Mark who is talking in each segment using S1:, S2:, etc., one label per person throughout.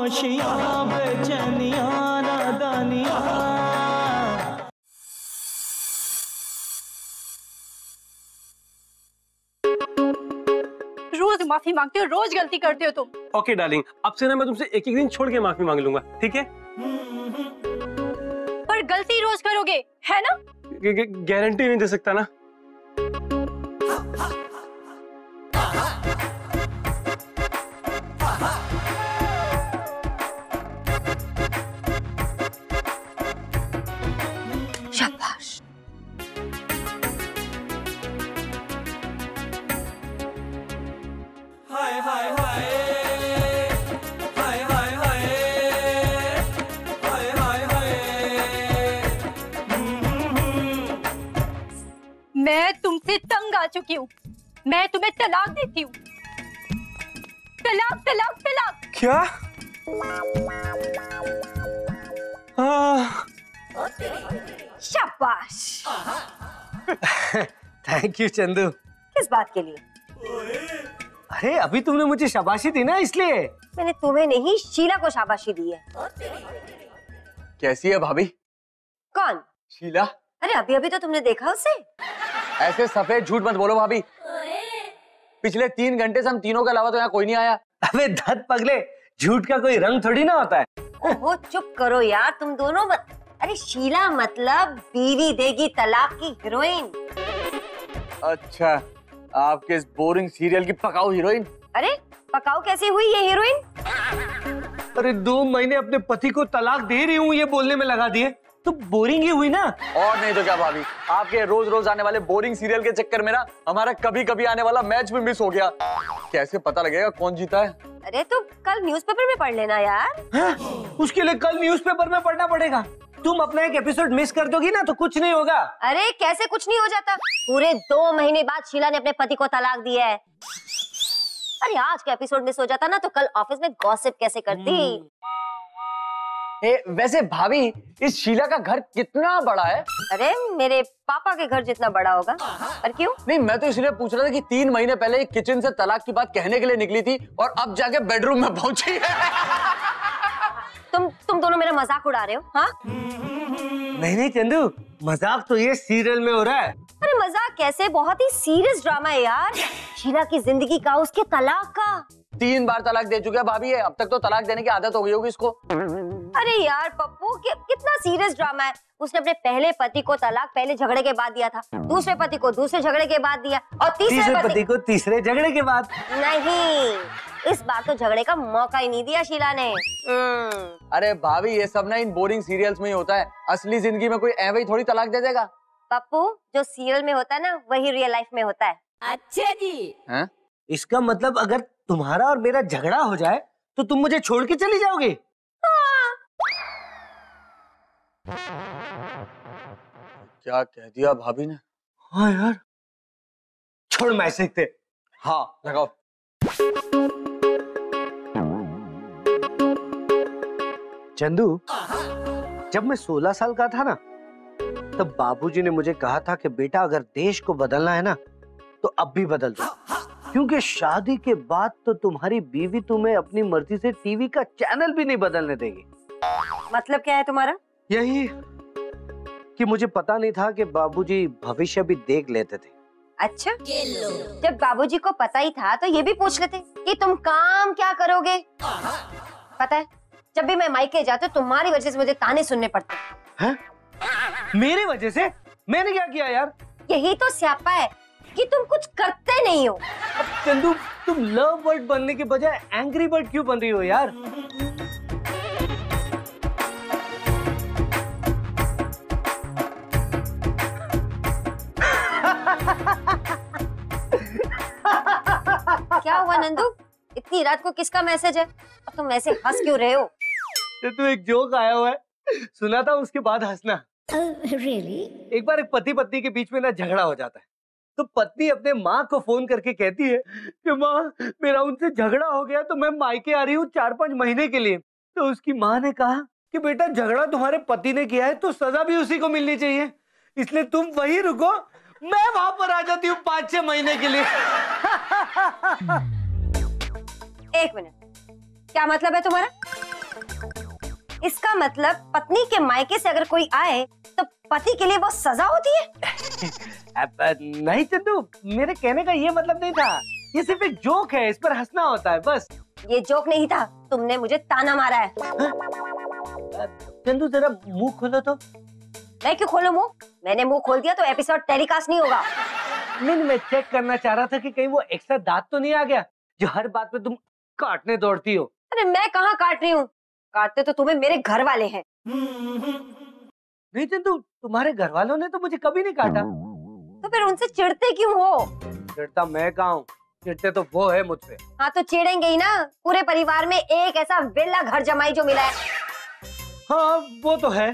S1: खामोशियाँ बेचैनियाँ नादानियाँ।
S2: रोज माफ़ी मांगते हो रोज गलती करते हो तुम।
S3: ओके डार्लिंग अब से ना मैं तुमसे एक एक दिन छोड़ के माफ़ी मांग लूँगा ठीक है?
S2: पर गलती रोज करोगे है ना?
S3: गारंटी नहीं दे सकता ना?
S2: चुकी हूँ। मैं तुम्हें तलाक देती हूँ। तलाक तलाक तलाक।
S3: क्या? हाँ
S2: शाबाश।
S4: Thank you Chandu.
S5: किस बात के लिए?
S4: अरे अभी तुमने मुझे शाबाशी दी ना इसलिए।
S5: मैंने तुम्हें नहीं शीला को शाबाशी दी है।
S6: कैसी है भाभी?
S5: कौन?
S6: शीला?
S5: अरे अभी अभी तो तुमने देखा उसे।
S6: ऐसे सफ़ेद झूठ मत बोलो भाभी। पिछले तीन घंटे से हम तीनों के अलावा तो यहाँ कोई नहीं आया।
S4: अबे धत पगले झूठ का कोई रंग थोड़ी ना होता है।
S5: ओहो चुप करो यार तुम दोनों मत। अरे शीला मतलब बीवी देगी तलाक की हीरोइन।
S6: अच्छा आपके इस बोरिंग सीरियल की पकाऊ हीरोइन?
S5: अरे पकाऊ कैसे हुई ये हीरोइन?
S4: अरे दो महीने अपने पति को तलाक दे रही हूँ ये बोलने में लगा दिए। तो बोरिंग ही हुई ना?
S6: और नहीं तो क्या भाभी? आपके रोज रोज आने वाले बोरिंग सीरियल के चक्कर में ना हमारा कभी कभी आने वाला मैच भी मिस हो गया। कैसे पता लगेगा कौन जीता है?
S5: अरे तो कल न्यूज़पेपर में पढ़ लेना यार।
S4: हाँ? उसके लिए कल न्यूज़पेपर में पढ़ना पड़ेगा। तुम अपना एक एपिसोड मिस कर दोगी ना तो कुछ नहीं होगा।
S5: अरे कैसे कुछ नहीं हो जाता? पूरे दो महीने बाद शीला ने अपने पति को तलाक दिया है। अरे आज का एपिसोड मिस हो जाता ना तो कल ऑफ़िस में गॉसिप कैसे करती?
S6: ए, वैसे भाभी इस शीला का घर कितना बड़ा है?
S5: अरे मेरे पापा के घर जितना बड़ा होगा। पर क्यों?
S6: नहीं मैं तो इसलिए पूछ रहा था कि तीन महीने पहले ये किचन से तलाक की बात कहने के लिए निकली थी और अब जाके बेडरूम में पहुँची है।
S5: तुम तुम दोनों मेरा मज़ाक उड़ा रहे हो हाँ?
S4: नहीं नहीं चंदू मज़ाक तो ये सीरियल में हो रहा है।
S5: अरे मज़ाक कैसे? बहुत ही सीरियस ड्रामा है यार। शीला की ज़िंदगी का उसके तलाक का।
S6: तीन बार तलाक दे चुके हैं भाभी है अब तक तो तलाक देने की आदत हो गई होगी इसको।
S5: अरे यार पप्पू कि, कितना सीरियस ड्रामा है। उसने अपने पहले पति को तलाक पहले झगड़े के बाद दिया था दूसरे पति को दूसरे झगड़े के बाद दिया और तीसरे
S4: तीसरे
S5: पति
S4: पति को तीसरे झगड़े के बाद।
S5: नहीं इस बार तो झगड़े का मौका ही नहीं दिया शीला ने। हम्म,
S6: अरे भाभी ये सब ना इन बोरिंग सीरियल्स में ही होता है। असली ज़िंदगी में कोई ऐवे ही थोड़ी तलाक दे देगा।
S5: पप्पू जो सीरियल में होता है ना वही रियल लाइफ में होता है।
S6: हैं?
S4: इसका मतलब अगर तुम्हारा और मेरा झगड़ा हो जाए तो तुम मुझे छोड़ के चली जाओगे।
S6: क्या कह दिया भाभी ने?
S4: हाँ यार। छोड़ मैसेज थे
S6: हाँ लगाओ।
S4: चंदू जब मैं 16 साल का था ना तब बाबूजी ने मुझे कहा था कि बेटा अगर देश को बदलना है ना तो अब भी बदल दो। क्योंकि शादी के बाद तो तुम्हारी बीवी तुम्हें अपनी मर्ज़ी से टीवी का चैनल भी नहीं बदलने देगी।
S5: मतलब क्या है तुम्हारा?
S4: यही कि मुझे पता नहीं था कि बाबूजी भविष्य भी देख लेते थे।
S5: अच्छा जब बाबूजी को पता ही था तो ये भी पूछ लेते कि तुम काम क्या करोगे? पता है जब भी मैं मायके जाती हूँ तुम्हारी वजह से मुझे ताने सुनने पड़ते हैं।
S4: हैं? मेरी वजह से? मैंने क्या किया यार?
S5: यही तो स्यापा है कि तुम कुछ करते नहीं हो।
S4: अब चंदू तुम लव बर्ड बनने के बजाय एंग्री बर्ड क्यों बन रही हो यार?
S5: हुआ नंदू? इतनी रात को किसका मैसेज है? और तुम ऐसे हंस क्यों रहे हो?
S4: ये तो एक जोक आया हुआ है। सुना था उसके बाद हंसना।
S5: रियली
S4: एक बार एक पति पत्नी के बीच में ना झगड़ा हो जाता है। तो पत्नी अपने माँ को फ़ोन करके कहती है कि माँ मेरा उनसे झगड़ा हो गया तो मैं मायके आ रही हूँ चार पाँच महीने के लिए। तो उसकी माँ ने कहा कि बेटा झगड़ा तुम्हारे पति ने किया है तो सजा भी उसी को मिलनी चाहिए। इसलिए तुम वही रुको मैं वहाँ पर आ जाती हूँ पाँच छह महीने के लिए।
S5: एक मिनट। क्या मतलब है तुम्हारा? इसका मतलब पत्नी के मायके से अगर कोई आए तो पति के लिए वो सजा होती है?
S4: अब, नहीं चंदू मेरे कहने का ये मतलब नहीं था। ये सिर्फ़ एक जोक है इस पर हंसना होता है बस।
S5: ये जोक नहीं था। तुमने मुझे ताना मारा है।
S4: चंदू जरा मुँह खोलो तो।
S5: मैं क्यों खोलू मुँह? मैंने मुँह खोल दिया तो एपिसोड टेलीकास्ट नहीं होगा।
S4: नहीं मैं चेक करना चाह रहा था कि कहीं वो एक्स्ट्रा दांत तो नहीं आ गया जो हर बात पे तुम काटने दौड़ती हो।
S5: अरे मैं कहाँ काट रही हूँ? काटते तो तुम्हें मेरे घर वाले हैं।
S4: नहीं चंदू तुम्हारे घर वालों ने तो मुझे कभी नहीं काटा।
S5: तो फिर उनसे चिढ़ते क्यों हो?
S4: चिढ़ता मैं कहा हूँ? चिढ़ते तो वो है मुझसे
S5: हाँ तो चिढ़ेंगे ही ना। पूरे परिवार में एक ऐसा वेला घर जमाई जो मिला है।
S4: हाँ वो तो है।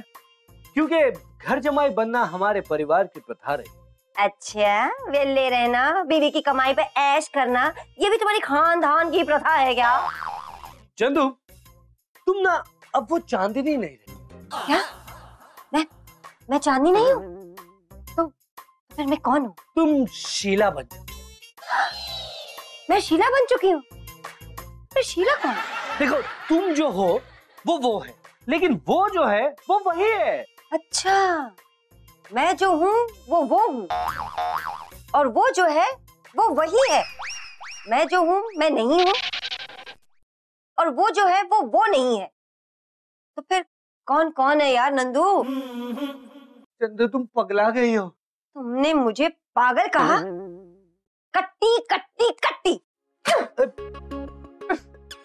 S4: क्योंकि घर जमाई बनना हमारे परिवार की प्रथा रही।
S5: अच्छा वेले रहना बीवी की कमाई पे ऐश करना ये भी तुम्हारी खानदान की प्रथा है क्या?
S4: चंदू तुम ना अब वो चांदनी नहीं रही।
S5: क्या? मैं मैं चांदनी नहीं हूँ? तो फिर मैं कौन हूँ?
S4: तुम शीला बन
S5: मैं शीला बन चुकी हूँ? फिर शीला कौन?
S4: देखो तुम जो हो वो वो है। लेकिन वो जो है वो वही है।
S5: अच्छा मैं जो हूँ वो वो हूँ। और वो जो है वो वही है। मैं जो हूँ मैं नहीं हूँ। और वो जो है वो वो नहीं है। तो फिर कौन कौन है यार नंदू?
S4: चंदू तुम पगला गई हो।
S5: तुमने मुझे पागल कहा? कट्टी कट्टी कट्टी।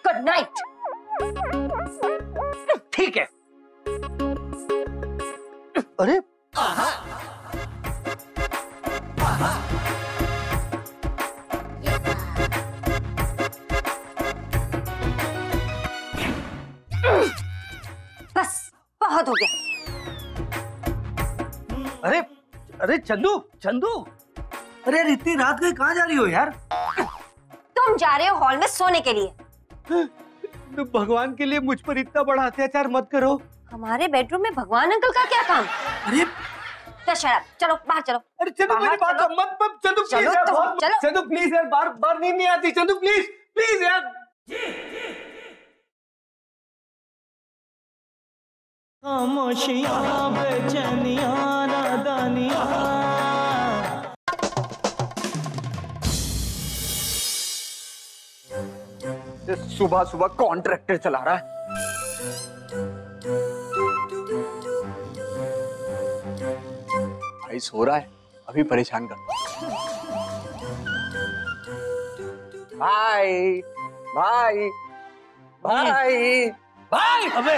S5: गुड नाइट
S4: ठीक है। अरे।
S5: बस बहुत हो गया।
S4: अरे अरे चंदू चंदू। अरे यार इतनी रात गई कहाँ जा रही हो यार?
S5: तुम जा रहे हो हॉल में सोने के लिए।
S4: तो भगवान के लिए मुझ पर इतना बड़ा अत्याचार मत करो।
S5: हमारे बेडरूम में भगवान अंकल का क्या काम?
S4: अरे
S5: शराब चलो बाहर चलो।
S4: अरे चंदू मेरी बात
S5: चलो।
S4: मत मत चंदू प्लीज़
S5: चलो
S4: यार
S5: तो,
S4: बहुत-
S5: चलो।
S4: चंदू प्लीज़ यार बार बार नींद नहीं आती चंदू प्लीज़ प्लीज़ यार।
S1: खामोशियाँ बेचैनियाँ नादानियाँ।
S6: सुबह सुबह कॉन्ट्रैक्टर चला रहा है। भाई सो रहा है। अभी परेशान कर भाई भाई भाई भाई।
S4: अबे।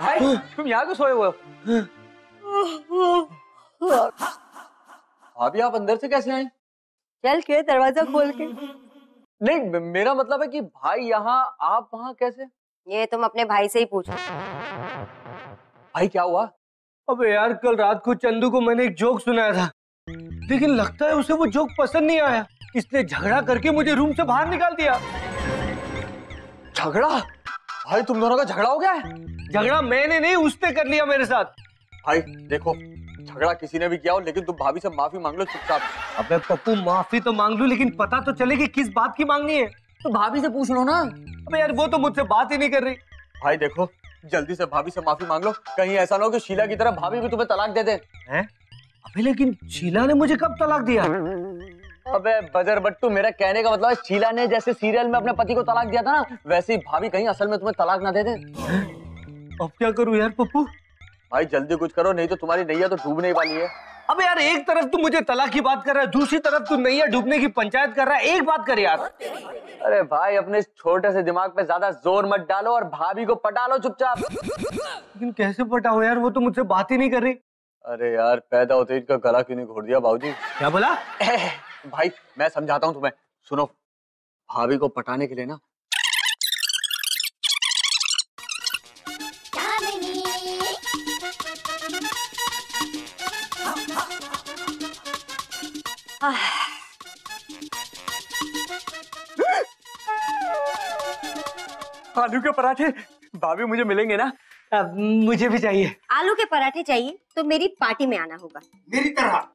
S6: भाई तुम यहाँ क्यों सोए हुए हो? भाभी आप अंदर से कैसे आए?
S5: चल के दरवाज़ा खोल के।
S6: नहीं मेरा मतलब है कि भाई यहाँ आप वहाँ कैसे?
S5: ये तुम अपने भाई से ही पूछो।
S6: भाई क्या हुआ?
S4: अबे यार कल रात को चंदू को मैंने एक जोक सुनाया था। लेकिन लगता है उसे वो जोक पसंद नहीं आया। इसने झगड़ा करके मुझे रूम से बाहर निकाल दिया।
S6: झगड़ा? भाई तुम दोनों का झगड़ा हो गया है?
S4: झगड़ा मैंने नहीं उसने कर लिया मेरे साथ।
S6: भाई देखो झगड़ा किसी ने भी किया हो लेकिन तुम भाभी से माफ़ी मांग लो चुपचाप।
S4: अबे पप्पू माफ़ी तो मांग लू लेकिन पता तो चले कि किस बात की मांगनी है।
S6: तो भाभी से पूछ लो ना।
S4: अबे यार वो तो मुझसे बात ही नहीं कर रही।
S6: भाई देखो जल्दी से भाभी से माफ़ी मांग लो। कहीं ऐसा ना हो कि शीला की तरह भाभी भी तुम्हें तलाक दे दे।
S4: हैं? अबे लेकिन शीला ने मुझे कब तलाक दिया?
S6: अबे बजर बट्टू मेरा कहने का मतलब है शीला ने जैसे सीरियल में अपने पति को तलाक दिया था ना वैसे ही भाभी कहीं असल में तुम्हें तलाक ना दे दे।
S4: अब क्या करूँ यार पप्पू?
S6: भाई जल्दी कुछ करो नहीं तो तुम्हारी नैया तो डूबने वाली है।
S4: अबे यार एक तरफ़ तू मुझे तलाक की बात कर रहा है दूसरी तरफ़ तू नैया डूबने की पंचायत कर रहा है एक बात कर यार।
S6: अरे भाई अपने छोटे से दिमाग पे ज़्यादा ज़ोर मत डालो और भाभी को पटा लो चुपचाप।
S4: लेकिन कैसे पटाओ यार वो तो मुझसे बात ही नहीं कर रही।
S6: अरे यार पैदा होते ही इनका गला क्यों नहीं घोट दिया बाबूजी?
S4: क्या बोला?
S6: भाई मैं समझाता हूँ तुम्हें। सुनो भाभी को पटाने के लिए ना आलू के पराठे भाभी मुझे मिलेंगे ना?
S4: अब मुझे भी चाहिए।
S5: आलू के पराठे चाहिए तो मेरी पार्टी में आना होगा।
S4: मेरी तरह।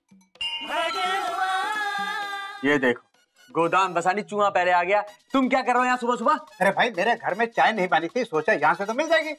S6: ये देखो गोदाम बसानी चूहा पहले आ गया। तुम क्या कर रहे हो यहाँ सुबह सुबह
S7: अरे भाई मेरे घर में चाय नहीं बनी थी सोचा यहाँ से तो मिल जाएगी।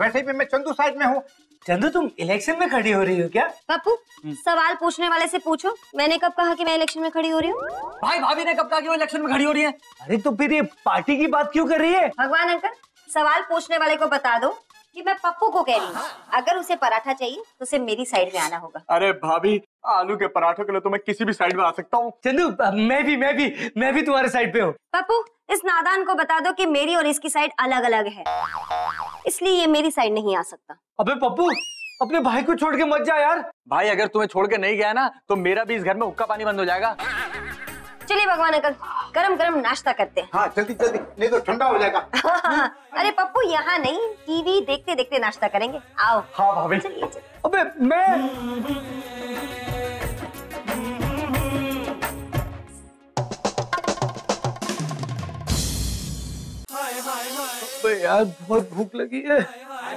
S7: वैसे भी मैं चंदू साइड में हूँ
S4: चंदू तुम इलेक्शन में खड़ी हो रही हो क्या?
S5: पप्पू सवाल पूछने वाले से पूछो। मैंने कब कहा कि मैं इलेक्शन में खड़ी हो रही हूँ?
S6: भाई भाभी ने कब कहा कि वो इलेक्शन में खड़ी हो रही है?
S4: अरे तो फिर ये पार्टी की बात क्यों कर रही है?
S5: भगवान अंकल सवाल पूछने वाले को बता दो कि मैं पप्पू को कह रही हूँ। अगर उसे पराठा चाहिए तो उसे मेरी साइड में आना होगा।
S6: अरे भाभी आलू के पराठों के लिए तो मैं किसी भी साइड में आ सकता हूँ।
S4: चंदू मैं भी मैं भी मैं भी तुम्हारे साइड पे हूँ।
S5: पप्पू इस नादान को बता दो कि मेरी और इसकी साइड अलग अलग है। इसलिए ये मेरी साइड नहीं आ सकता।
S4: अबे पप्पू अपने भाई को छोड़ के मत जा यार।
S6: भाई अगर तुम्हें छोड़ के नहीं गया ना तो मेरा भी इस घर में हुक्का पानी बंद हो जाएगा।
S5: चलिए भगवान अंकल गरम गरम नाश्ता करते हैं।
S7: हाँ जल्दी जल्दी नहीं तो ठंडा हो जाएगा।
S5: अरे पप्पू यहाँ नहीं टीवी देखते देखते नाश्ता करेंगे। आओ।
S6: हाँ भाभी।
S4: अबे मैं अबे यार बहुत भूख लगी है।
S1: हाय।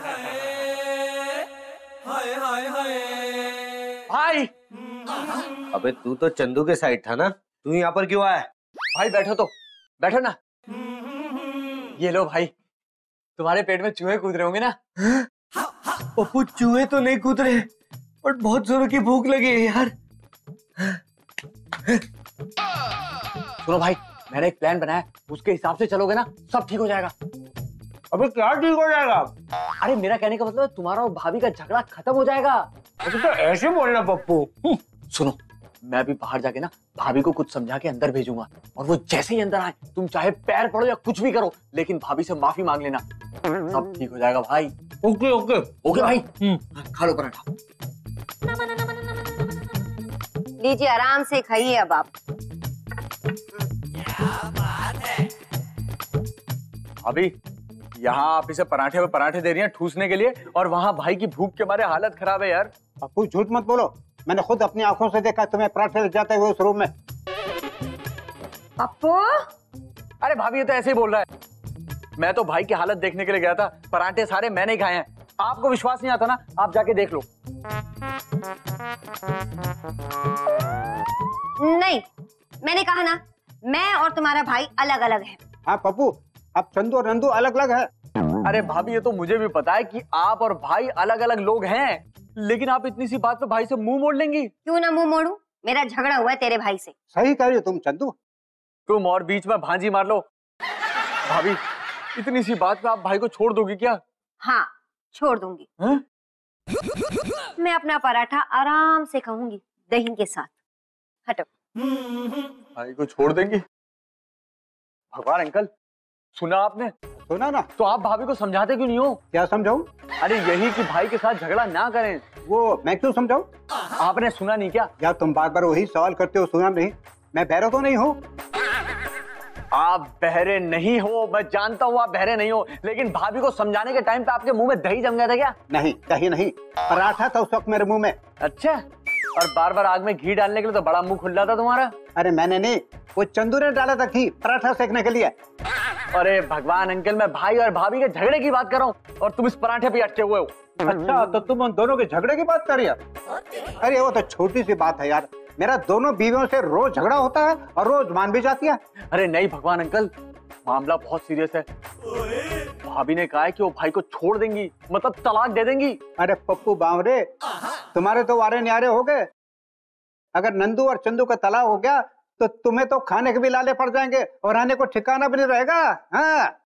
S1: हाय हाय
S6: भाई
S4: अबे तू तो चंदू के साइड था ना। तू यहाँ पर क्यों आया?
S6: भाई बैठो तो। बैठो ना। ये लो भाई। तुम्हारे पेट में चूहे कूद रहे होंगे ना।
S4: पप्पू चूहे तो नहीं कूद रहे बट बहुत जोरों की भूख लगी है यार।
S6: सुनो भाई मैंने एक प्लान बनाया उसके हिसाब से चलोगे ना सब ठीक हो जाएगा।
S4: अबे क्या ठीक हो जाएगा?
S6: अरे मेरा कहने का मतलब है तुम्हारा और भाभी का झगड़ा खत्म हो जाएगा।
S4: तो ऐसे बोलना पप्पू।
S6: सुनो मैं भी बाहर जाके ना भाभी को कुछ समझा के अंदर भेजूँगा और वो जैसे ही अंदर आए तुम चाहे पैर पड़ो या कुछ भी करो लेकिन भाभी से माफ़ी मांग लेना। सब ठीक हो जाएगा भाई।
S4: Okay okay.
S6: ओके भाई।
S4: हम्म।
S6: खा लो पराठा।
S5: लीजिए आराम से खाइए अब आप।
S6: भाभी यहाँ आप इसे पराठे पे पराठे दे रही हैं ठूसने के लिए और वहाँ भाई की भूख के मारे हालत खराब है यार।
S7: पप्पू झूठ मत बोलो। मैंने खुद अपनी आँखों से देखा तुम्हें पराठे ले जाते हुए उस रूम में।
S5: पप्पू
S6: अरे भाभी ये तो ऐसे ही बोल रहा है। मैं तो भाई की हालत देखने के लिए गया था। पराठे सारे मैंने ही खाए हैं। आपको विश्वास नहीं आता ना? आप जाके देख लो।
S5: नहीं मैंने कहा ना मैं और तुम्हारा भाई अलग अलग है।
S7: हाँ पप्पू अब चंदू और नंदू अलग अलग है।
S6: अरे भाभी ये तो मुझे भी पता है कि आप और भाई अलग अलग लोग हैं लेकिन आप इतनी सी बात पे भाई से मुँह मोड़ लेंगी।
S5: क्यों ना मुँह मोड़ू? मेरा झगड़ा हुआ है तेरे भाई से।
S7: सही कह रही हो तुम चंदू।
S6: तुम और बीच में भांजी मार लो। भाभी इतनी सी बात पे आप भाई को छोड़ दोगी क्या?
S5: हाँ छोड़ दूँगी।
S6: हैं?
S5: मैं अपना पराठा आराम से खाऊँगी दही के साथ। हटो।
S6: भाई को छोड़ देंगी? भगवान अंकल। सुना आपने?
S7: सुना ना।
S6: तो आप भाभी को समझाते क्यों नहीं हो?
S7: क्या समझाऊं?
S6: अरे यही कि भाई के साथ झगड़ा ना करें।
S7: वो मैं क्यों समझाऊं?
S6: आपने सुना नहीं क्या?
S7: यार तुम बार बार वही सवाल करते हो सुना नहीं? मैं बहरा तो नहीं हूँ।
S6: आप बहरे नहीं हो मैं जानता हूँ आप बहरे नहीं हो लेकिन भाभी को समझाने के टाइम पे आपके मुँह में दही जम गया था क्या?
S7: नहीं कहीं नहीं। पराठा था उस वक्त मेरे मुँह में।
S6: अच्छा। और बार बार आग में घी डालने के लिए तो बड़ा मुँह खुल था तुम्हारा।
S7: अरे मैंने नहीं वो चंदू ने डाला था घी पराठा सेकने के लिए।
S6: अरे भगवान अंकल मैं भाई और भाभी के झगड़े की बात कर रहा हूँ और तुम इस पराठे पे अटके हुए हो।
S7: अच्छा तो तुम उन दोनों के झगड़े की बात कर रही हो? अरे वो तो छोटी सी बात है यार मेरा दोनों बीवियों से रोज झगड़ा होता है और रोज मान भी जाती है।
S6: अरे नहीं भगवान अंकल मामला बहुत सीरियस है। भाभी ने कहा है कि वो भाई को छोड़ देंगी मतलब तलाक दे देंगी।
S7: अरे पप्पू बावरे तुम्हारे तो वारे न्यारे हो गए। अगर नंदू और चंदू का तलाक हो गया तो तुम्हें तो खाने के भी लाले पड़ जाएँगे और आने को ठिकाना भी नहीं रहेगा हाँ?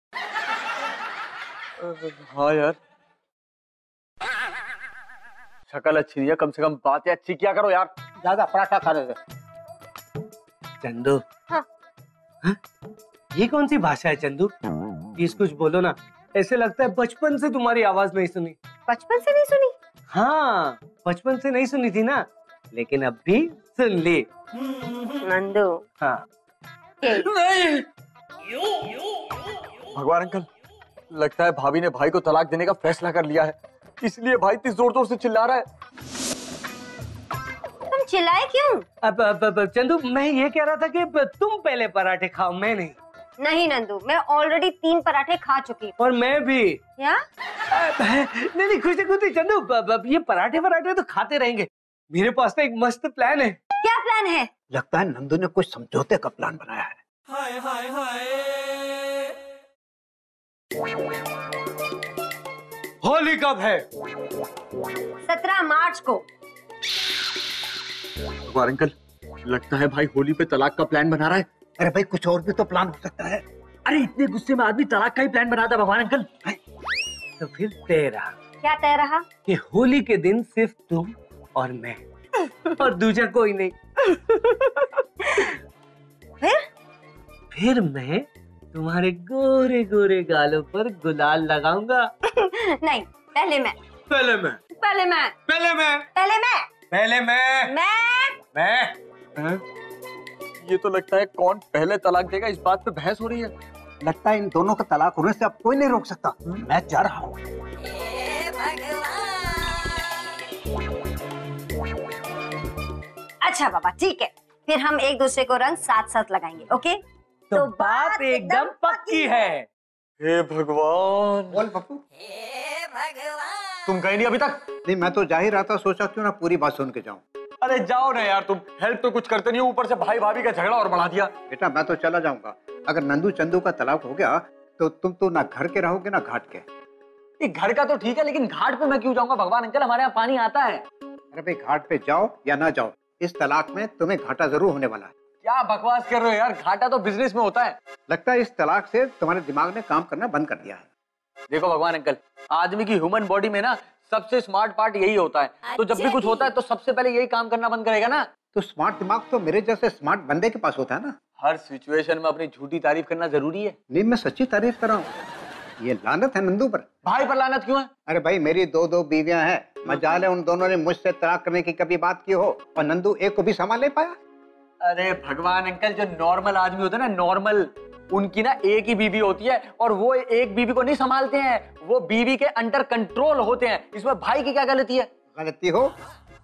S6: हाँ यार। शक्ल अच्छी नहीं है कम से कम बातें अच्छी किया करो यार।
S7: ज़्यादा पराठा खा रहे थे
S4: चंदू।
S5: हाँ।
S4: हाँ? ये कौन सी भाषा है चंदू? प्लीज़ कुछ बोलो ना। ऐसे लगता है बचपन से तुम्हारी आवाज़ नहीं सुनी।
S5: बचपन से नहीं सुनी?
S4: हाँ बचपन से नहीं सुनी थी ना लेकिन अब भी सुन ली।
S5: नंदू।
S4: हाँ।
S5: ये।
S6: भगवान अंकल लगता है भाभी ने भाई को तलाक देने का फैसला कर लिया है। इसलिए भाई इतनी ज़ोर ज़ोर से चिल्ला रहा है।
S5: तुम चिल्लाए क्यों?
S4: अब, अब, अब चंदू मैं ये कह रहा था कि तुम पहले पराठे खाओ मैं नहीं।
S5: नहीं नंदू मैं ऑलरेडी तीन पराठे खा चुकी
S4: और मैं भी।
S5: क्या?
S4: नहीं नहीं खुशी खुशी चंदू ये पराठे पराठे तो खाते रहेंगे। मेरे पास तो एक मस्त प्लान है।
S5: क्या प्लान है?
S7: लगता है नंदू ने कुछ समझौते का प्लान बनाया है।
S1: हाय हाय हाय।
S4: होली कब है?
S5: सत्रह मार्च को।
S6: अंकल लगता है भाई होली पे तलाक का प्लान बना रहा है।
S7: अरे भाई कुछ और भी तो प्लान हो सकता है।
S4: अरे इतने गुस्से में आदमी तलाक का ही प्लान बनाता भगवान अंकल। तो फिर तय रहा
S5: क्या तय रहा?
S4: कि होली के दिन सिर्फ़ तुम और मैं। और दूसरा कोई नहीं।
S5: फिर?
S4: फिर मैं तुम्हारे गोरे गोरे गालों पर गुलाल लगाऊँगा।
S5: नहीं पहले मैं।
S4: पहले मैं।
S5: पहले मैं।
S4: पहले मैं।
S5: पहले मैं।
S4: पहले मैं।
S5: मैं?
S4: मैं?
S6: ये तो लगता है कौन पहले तलाक देगा इस बात पे बहस हो रही है।
S7: लगता है इन दोनों का तलाक होने से अब कोई नहीं रोक सकता। मैं जा रहा हूँ।
S5: अच्छा बाबा ठीक है। फिर हम एक दूसरे को रंग साथ साथ लगाएँगे ओके?
S4: तो तो बात एकदम पक्की है।
S6: हे। भगवान।
S7: बोल पप्पू।
S6: तुम गए नहीं अभी तक?
S7: नहीं मैं तो जा ही रहा था सोचा क्यों ना पूरी बात सुन के जाऊँ।
S6: अरे जाओ ना यार तुम हेल्प तो कुछ करते नहीं हो ऊपर से भाई भाभी का झगड़ा और बढ़ा दिया।
S7: बेटा मैं तो चला जाऊँगा। अगर नंदू चंदू का तलाक हो गया तो तुम तो ना घर के रहोगे ना घाट के।
S6: ये घर का तो ठीक है लेकिन घाट पे मैं क्यों जाऊँगा भगवान? अंकल हमारे यहाँ पानी आता है।
S7: अरे भाई घाट पे जाओ या ना जाओ इस तलाक में तुम्हें घाटा ज़रूर होने वाला है।
S6: क्या बकवास कर रहे हो यार घाटा तो बिज़नेस में होता है।
S7: लगता है इस तलाक से तुम्हारे दिमाग ने काम करना बंद कर दिया है।
S6: देखो भगवान अंकल आदमी की ह्यूमन बॉडी में ना सबसे स्मार्ट पार्ट यही होता है। तो जब भी कुछ होता है तो सबसे पहले यही काम करना बंद करेगा ना।
S7: तो स्मार्ट दिमाग तो मेरे जैसे स्मार्ट बंदे के पास होता है ना।
S6: हर सिचुएशन में अपनी झूठी तारीफ़ करना ज़रूरी है।
S7: नहीं मैं सच्ची तारीफ़ कर रहा हूँ। ये लानत है नंदू पर।
S6: भाई पर लानत क्यों है?
S7: अरे भाई मेरी दो दो बीवियाँ हैं। मजाल है उन दोनों ने मुझसे तलाक करने की कभी बात की हो और नंदू एक को भी संभाल नहीं पाया।
S6: अरे भगवान अंकल जो नॉर्मल आदमी होता है ना नॉर्मल उनकी ना एक ही बीवी होती है और वो एक बीवी को नहीं संभालते हैं वो बीवी के अंडर कंट्रोल होते हैं। इसमें भाई की क्या गलती है?
S7: गलती हो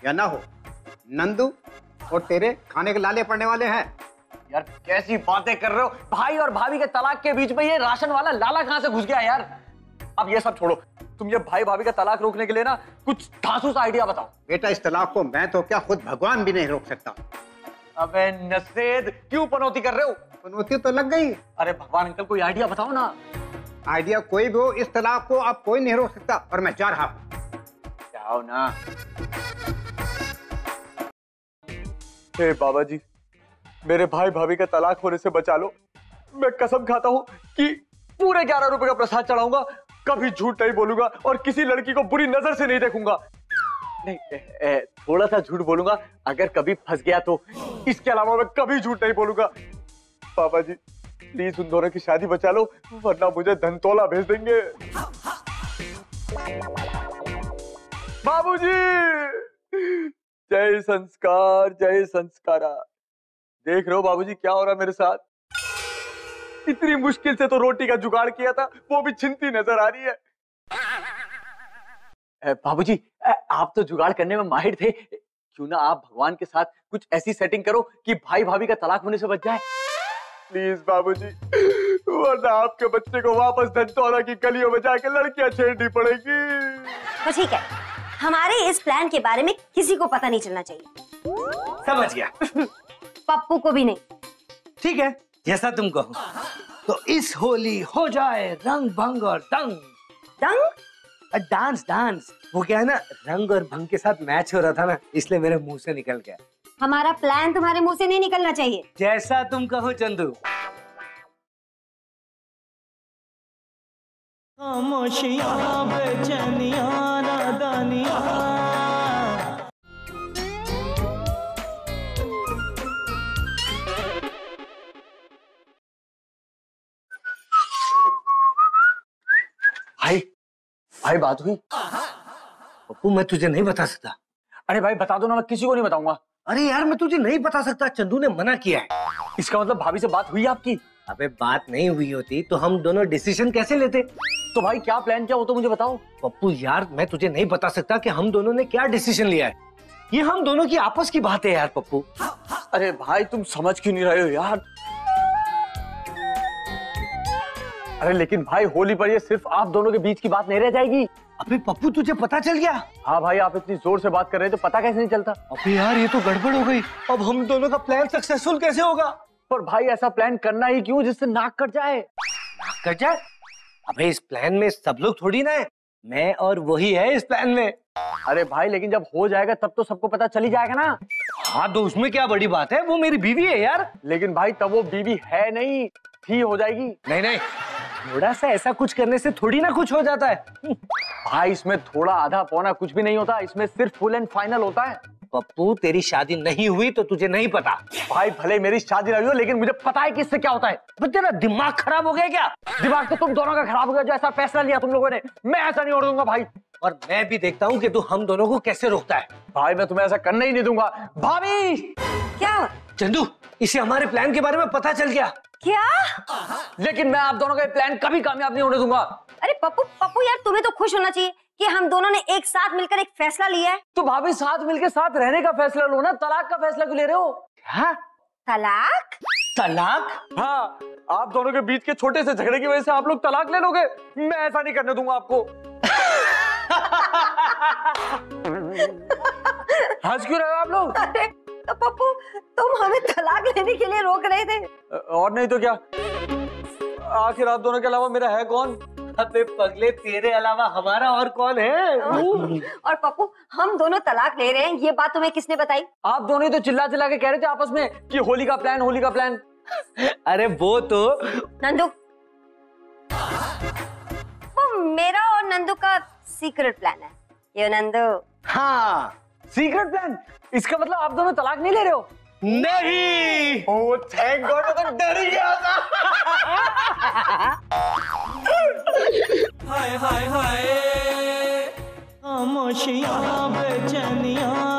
S7: या ना हो नंदू और तेरे खाने के लाले पड़ने वाले हैं।
S6: यार कैसी बातें कर रहे हो? भाई और भाभी के तलाक के बीच में ये राशन वाला लाला कहाँ से घुस गया यार? अब ये सब छोड़ो। तुम ये भाई भाभी का तलाक रोकने के लिए ना कुछ धांसू आइडिया बताओ।
S7: बेटा इस तलाक को मैं तो क्या खुद भगवान भी नहीं रोक सकता।
S6: अबे नसेद क्यों पनौती कर रहे हो?
S7: चुनौती तो लग गई।
S6: अरे भगवान अंकल कोई आइडिया बताओ ना।
S7: आइडिया कोई भी हो इस तलाक को अब कोई नहीं रोक सकता और मैं जा रहा हूँ।
S6: जाओ ना। हे बाबा जी मेरे भाई भाभी का तलाक होने से बचा लो। मैं कसम खाता हूँ कि पूरे ग्यारह रुपए का प्रसाद चढ़ाऊँगा कभी झूठ नहीं बोलूँगा और किसी लड़की को बुरी नज़र से नहीं देखूँगा। नहीं ए, ए, थोड़ा सा झूठ बोलूँगा अगर कभी फंस गया तो। इसके अलावा मैं कभी झूठ नहीं बोलूँगा। पापा जी प्लीज़ उन दोनों की शादी बचा लो, वरना मुझे धनतोला भेज देंगे। बाबूजी! जय संस्कार, जय संस्कारा। देख रहे हो बाबूजी, क्या हो रहा मेरे साथ? इतनी मुश्किल से तो रोटी का जुगाड़ किया था, वो भी छिनती नज़र आ रही है। बाबूजी आप तो जुगाड़ करने में माहिर थे। क्यों ना आप भगवान के साथ कुछ ऐसी सेटिंग करो कि भाई भाभी का तलाक होने से बच जाए? प्लीज़ बाबूजी वरना आपके बच्चे को वापस धनतौरा की गलियों में जाके लड़कियाँ छेड़नी पड़ेगी।
S5: तो ठीक है हमारे इस प्लान के बारे में किसी को पता नहीं चलना चाहिए।
S4: समझ गया।
S5: पप्पू को भी नहीं।
S4: ठीक है जैसा तुम कहो तो इस होली हो जाए रंग भंग और दंग।
S5: दंग?
S4: Dance dance. वो क्या है ना रंग और भंग के साथ मैच हो रहा था ना इसलिए मेरे मुँह से निकल गया।
S5: हमारा प्लान तुम्हारे मुँह से नहीं निकलना चाहिए।
S4: जैसा तुम कहो चंदू।
S1: खामोशियाँ बेचैनियाँ नादानियाँ।
S6: भाई भाई बात हुई?
S4: पप्पू मैं तुझे नहीं बता सकता।
S6: अरे भाई बता दो ना मैं किसी को नहीं बताऊँगा।
S4: अरे यार मैं तुझे नहीं बता सकता। चंदू ने मना किया है।
S6: इसका मतलब भाभी से बात हुई आपकी?
S4: अबे बात नहीं हुई होती तो हम दोनों डिसीज़न कैसे लेते?
S6: तो भाई क्या प्लान क्या हो तो मुझे बताओ।
S4: पप्पू यार मैं तुझे नहीं बता सकता कि हम दोनों ने क्या डिसीज़न लिया है। ये हम दोनों की आपस की बात है यार पप्पू।
S6: अरे भाई तुम समझ क्यों नहीं रहे हो यार? अरे लेकिन भाई होली पर ये सिर्फ़ आप दोनों के बीच की बात नहीं रह जाएगी।
S4: अबे पप्पू तुझे पता चल गया?
S6: हाँ भाई आप इतनी ज़ोर से बात कर रहे हैं तो पता कैसे नहीं चलता?
S4: अबे यार ये तो गड़बड़ हो गई। अब हम दोनों का प्लान सक्सेसफुल कैसे होगा?
S6: पर भाई ऐसा प्लान करना ही क्यों जिससे नाक कट जाए?
S4: नाक कट जाए? अबे इस प्लान में सब लोग थोड़ी ना है। मैं और वही है इस प्लान में।
S6: अरे भाई लेकिन जब हो जाएगा तब तो सबको पता चल ही जाएगा ना।
S4: हाँ तो उसमें क्या बड़ी बात है? वो मेरी बीवी है यार।
S6: लेकिन भाई तब वो बीवी है नहीं। थी हो जाएगी।
S4: नहीं नहीं थोड़ा सा ऐसा कुछ करने से थोड़ी ना कुछ हो जाता है।
S6: भाई इसमें थोड़ा आधा पौना कुछ भी नहीं होता इसमें सिर्फ़ फुल एंड फाइनल होता है।
S4: पप्पू तेरी शादी नहीं हुई तो तुझे नहीं पता।
S6: भाई भले मेरी शादी ना हुई हो लेकिन मुझे पता है कि इससे क्या होता है।
S4: अबे तेरा दिमाग खराब हो गया क्या?
S6: दिमाग तो तुम दोनों का खराब हो गया जो ऐसा फैसला लिया तुम लोगों ने। मैं ऐसा नहीं होने दूँगा भाई।
S4: और मैं भी देखता हूँ कि तू हम दोनों को कैसे रोकता है।
S6: भाई मैं तुम्हें ऐसा करने ही नहीं दूँगा। भाभी!
S5: क्या?
S4: चंदू इसे हमारे प्लान के बारे में पता चल गया।
S5: क्या?
S6: लेकिन मैं आप दोनों का प्लान कभी कामयाब नहीं होने दूँगा।
S5: अरे पप्पू पप्पू यार तुम्हें तो खुश होना चाहिए कि हम दोनों ने एक साथ मिलकर एक फैसला लिया है।
S6: तो भाभी साथ मिलके साथ रहने का फैसला लो ना तलाक का फैसला क्यों ले रहे हो?
S4: हाँ।
S5: तलाक?
S4: तलाक?
S6: हाँ आप दोनों के बीच के छोटे से झगड़े की वजह से आप लोग तलाक ले लोगे। मैं ऐसा नहीं करने दूँगा आपको। हंस क्यों रहे हो आप लोग?
S5: तो पप्पू तुम हमें तलाक लेने के लिए रोक रहे थे।
S6: और नहीं तो क्या? आखिर आप दोनों के अलावा मेरा है कौन?
S4: अबे पगले तेरे अलावा हमारा और कौन है?
S5: और पप्पू हम दोनों तलाक ले रहे हैं ये बात तुम्हें किसने बताई?
S6: आप दोनों ही तो चिल्ला चिल्ला के कह रहे थे आपस में कि होली का प्लान होली का प्लान
S4: अरे वो तो।
S5: नंदू। वो मेरा और नंदू का सीक्रेट प्लान है। ये नंदू।
S4: हाँ।
S6: सीक्रेट प्लान इसका मतलब आप दोनों तलाक नहीं ले रहे हो?
S4: नहीं।
S6: ओ थैंक गॉड मैं डर ही गया था।
S1: हाय हाय हाय।
S8: खामोशियाँ बेचैनियाँ।